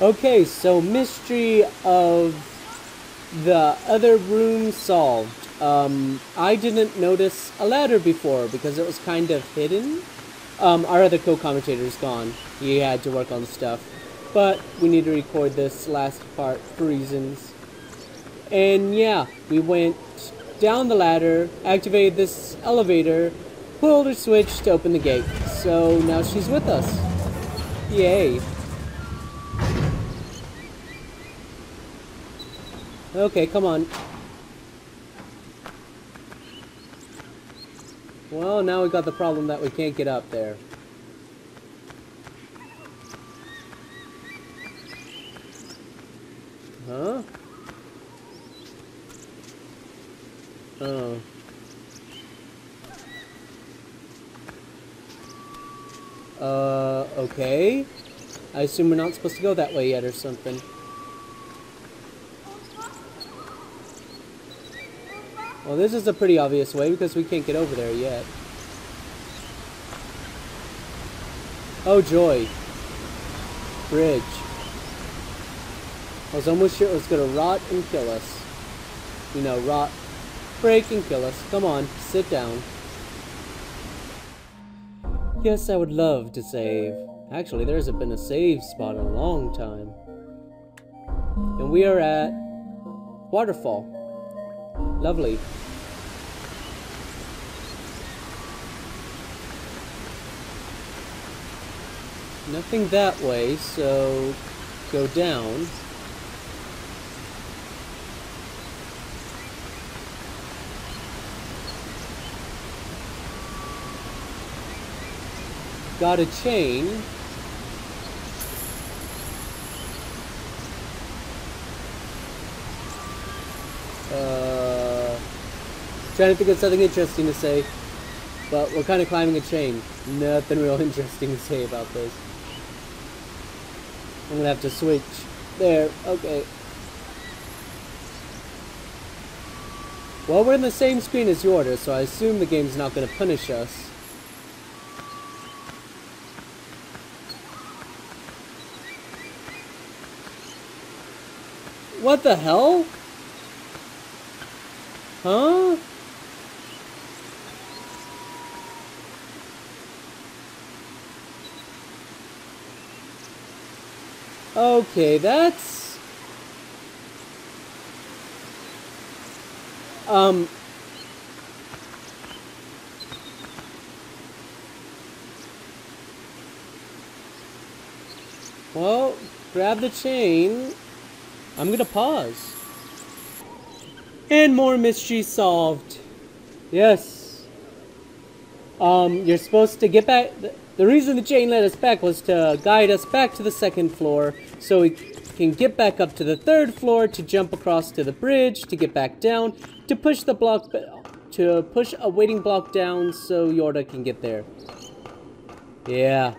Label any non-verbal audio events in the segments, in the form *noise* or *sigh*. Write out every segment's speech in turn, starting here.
Okay, so mystery of the other room solved. Um, I didn't notice a ladder before because it was kind of hidden. Um, our other co-commentator's gone. He had to work on stuff. But we need to record this last part for reasons. And yeah, we went down the ladder, activated this elevator, pulled her switch to open the gate. So now she's with us. Yay. Okay, come on. Well, now we got the problem that we can't get up there. Huh? Oh. Uh, okay. I assume we're not supposed to go that way yet or something. Well, this is a pretty obvious way because we can't get over there yet. Oh, joy. Bridge. I was almost sure it was going to rot and kill us. You know, rot, break, and kill us. Come on, sit down. Yes, I would love to save. Actually, there hasn't been a save spot in a long time. And we are at Waterfall. Lovely. Nothing that way, so go down. Got a chain. Uh, trying to think of something interesting to say, but we're kind of climbing a chain. Nothing real *laughs* interesting to say about this. I'm gonna have to switch. There, okay. Well, we're in the same screen as Yorda, so I assume the game's not gonna punish us. What the hell? Huh? Okay, that's... Um... Well, grab the chain. I'm gonna pause. And more mystery solved. Yes. Um, you're supposed to get back... The reason the chain led us back was to guide us back to the second floor, so we can get back up to the third floor to jump across to the bridge, to get back down, to push the block... to push a waiting block down so Yorda can get there. Yeah.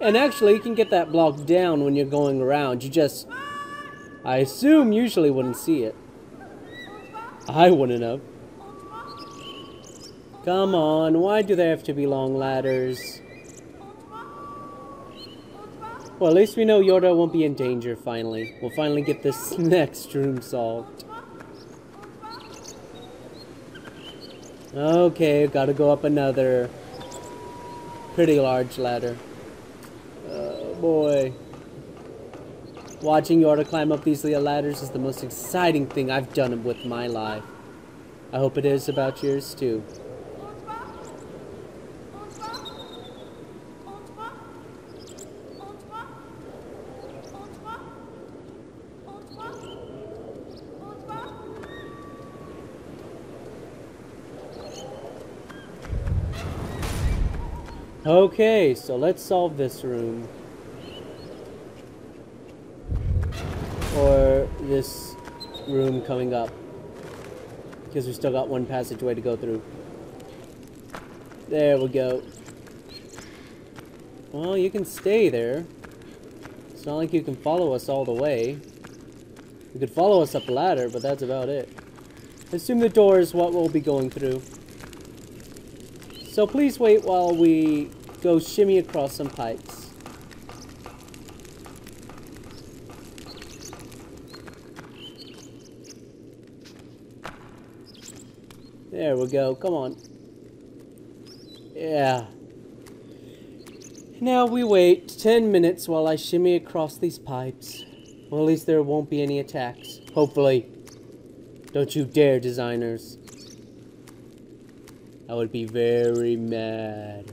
And actually, you can get that block down when you're going around. You just, I assume, usually wouldn't see it. I wouldn't have. Come on, why do there have to be long ladders? Well, at least we know Yorda won't be in danger, finally. We'll finally get this *laughs* next room solved. Okay, gotta go up another pretty large ladder Oh boy. Watching Yorda climb up these ladders is the most exciting thing I've done with my life. I hope it is about yours too. Okay, so let's solve this room. or this room coming up. Because we still got one passageway to go through. There we go. Well, you can stay there. It's not like you can follow us all the way. You could follow us up the ladder, but that's about it. Assume the door is what we'll be going through. So please wait while we go shimmy across some pipes. There we go. Come on. Yeah. Now we wait 10 minutes while I shimmy across these pipes. Well, at least there won't be any attacks. Hopefully. Don't you dare, designers. I would be very mad.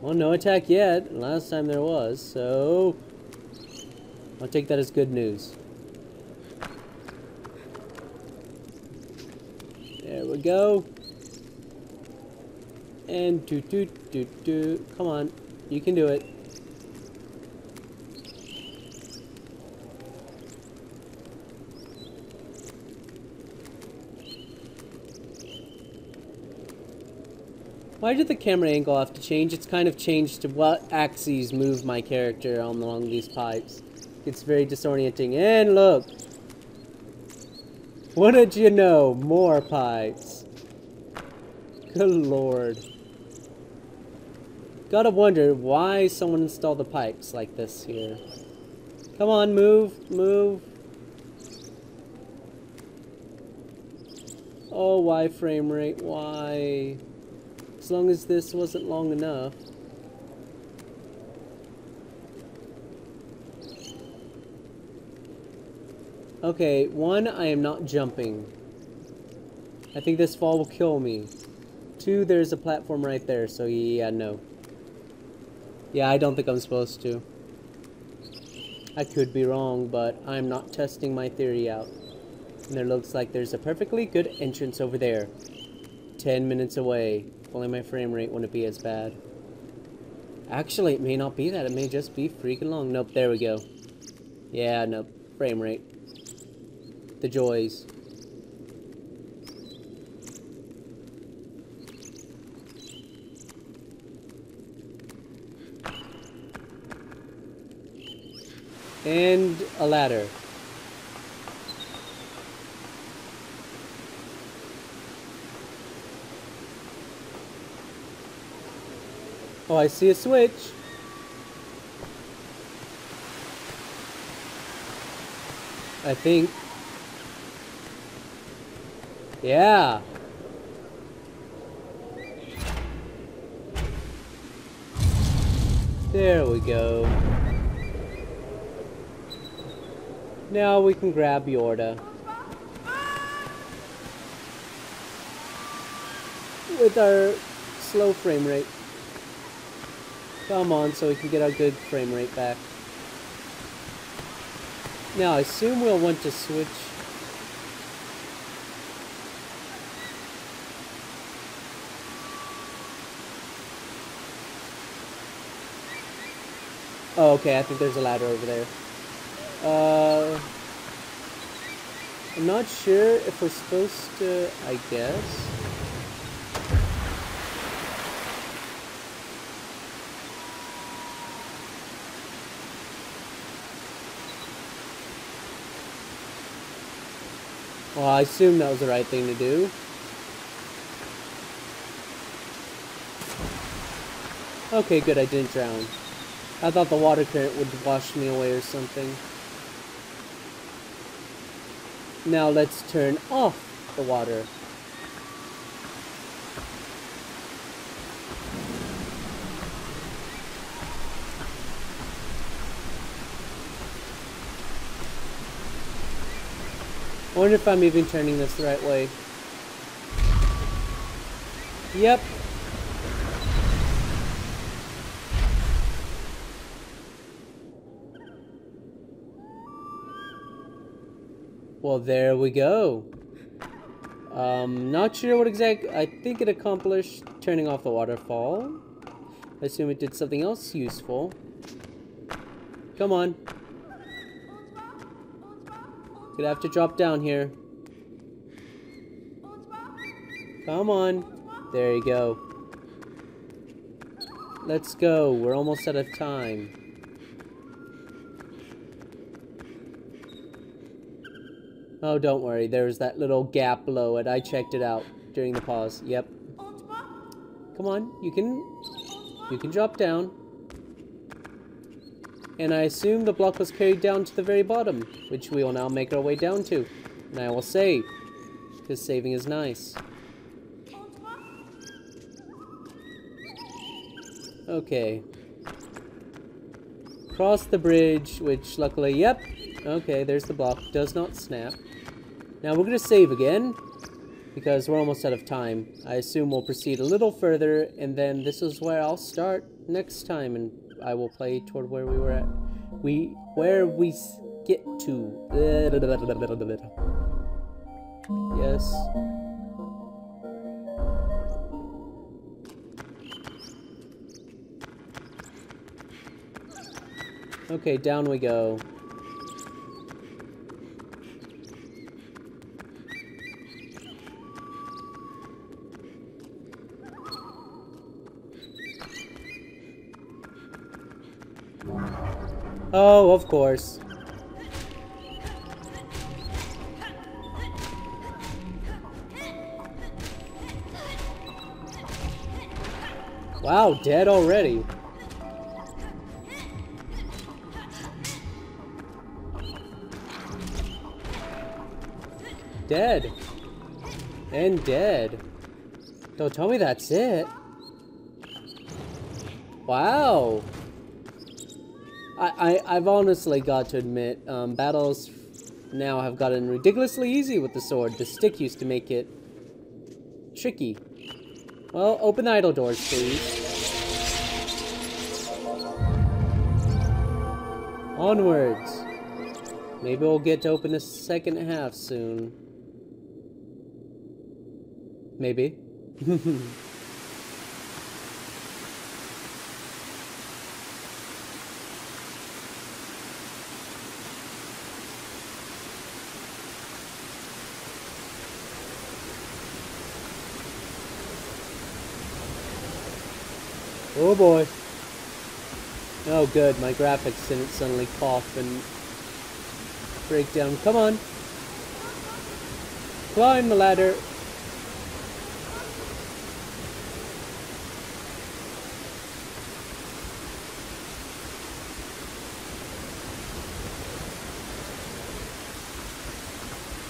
Well, no attack yet. Last time there was, so... I'll take that as good news. There we go. And do do do do. Come on, you can do it. Why did the camera angle have to change? It's kind of changed to what axes move my character along these pipes. It's very disorienting. And look, what did you know? More pipes. Good lord. Gotta wonder why someone installed the pipes like this here. Come on, move, move. Oh, why frame rate? Why? As long as this wasn't long enough. Okay, one, I am not jumping. I think this fall will kill me. Two, there's a platform right there, so yeah, no. Yeah, I don't think I'm supposed to. I could be wrong, but I'm not testing my theory out. And there looks like there's a perfectly good entrance over there. Ten minutes away. Only my frame rate wouldn't be as bad. Actually, it may not be that. It may just be freaking long. Nope, there we go. Yeah, nope. Frame rate the joys. And a ladder. Oh, I see a switch. I think. Yeah. There we go. Now we can grab Yorda. With our slow frame rate. Come on, so we can get our good frame rate back. Now, I assume we'll want to switch Oh, okay, I think there's a ladder over there. Uh, I'm not sure if we're supposed to, I guess. Well, I assume that was the right thing to do. Okay, good, I didn't drown. I thought the water current would wash me away or something. Now let's turn off the water. I wonder if I'm even turning this the right way. Yep, Well, there we go. Um, not sure what exact... I think it accomplished turning off the waterfall. I assume it did something else useful. Come on. Gonna have to drop down here. Come on. There you go. Let's go. We're almost out of time. Oh, don't worry. There's that little gap below it. I checked it out. during the pause. Yep. Come on, you can you can drop down. And I assume the block was carried down to the very bottom, which we will now make our way down to. And I will save, because saving is nice. Okay. Cross the bridge, which luckily, yep. Okay, there's the block. Does not snap. Now we're going to save again, because we're almost out of time. I assume we'll proceed a little further, and then this is where I'll start next time, and I will play toward where we were at. We, where we get to. Yes. Okay, down we go. Oh, of course. Wow, dead already. Dead. And dead. Don't tell me that's it. Wow. I, I, have honestly got to admit, um, battles now have gotten ridiculously easy with the sword. The stick used to make it tricky. Well, open idol doors, please. Onwards. Maybe we'll get to open the second half soon. Maybe. *laughs* Oh boy. Oh good, my graphics didn't suddenly cough and break down. Come on. Climb the ladder.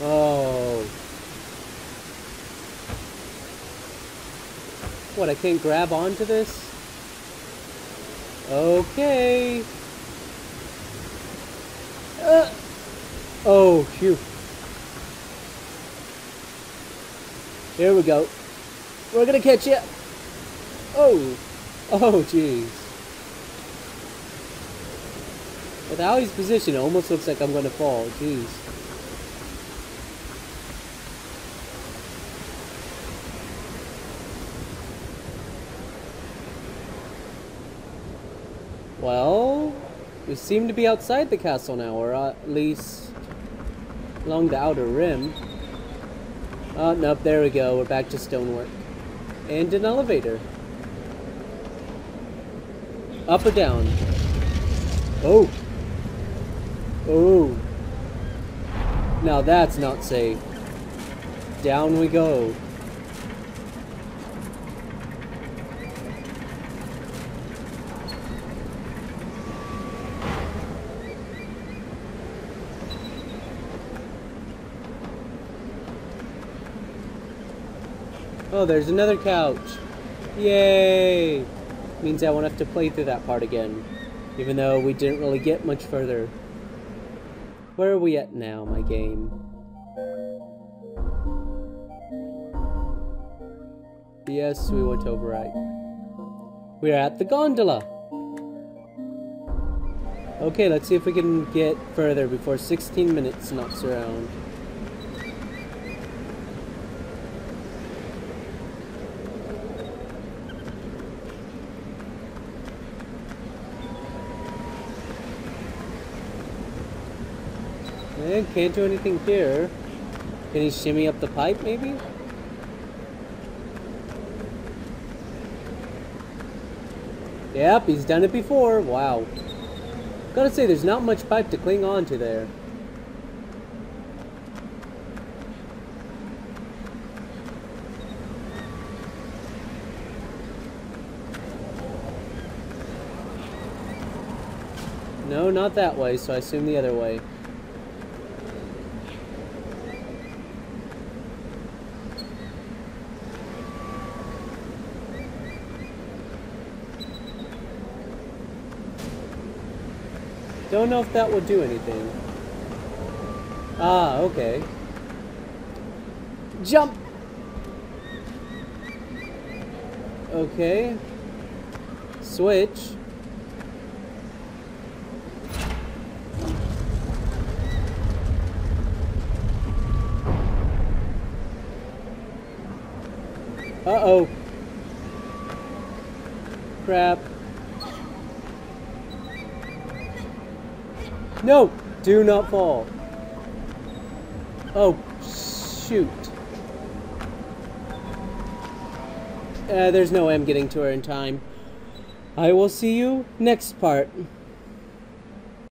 Oh. What, I can't grab onto this? Okay. Uh. Oh, phew. Here we go. We're gonna catch you. Oh. Oh, jeez. With how he's positioned, it almost looks like I'm gonna fall. Jeez. Well, we seem to be outside the castle now, or at least along the outer rim. Oh, nope, there we go. We're back to stonework. And an elevator. Up or down? Oh. Oh. Now that's not safe. Down we go. Oh, there's another couch. Yay! Means I won't have to play through that part again. Even though we didn't really get much further. Where are we at now, my game? Yes, we went over right. We're at the gondola! Okay, let's see if we can get further before 16 minutes knocks around. Eh, can't do anything here. Can he shimmy up the pipe, maybe? Yep, he's done it before. Wow. Gotta say, there's not much pipe to cling on to there. No, not that way, so I assume the other way. Don't know if that will do anything. Ah, okay. Jump! Okay. Switch. Uh-oh. Crap. No! Do not fall. Oh, shoot. Uh, there's no way I'm getting to her in time. I will see you next part.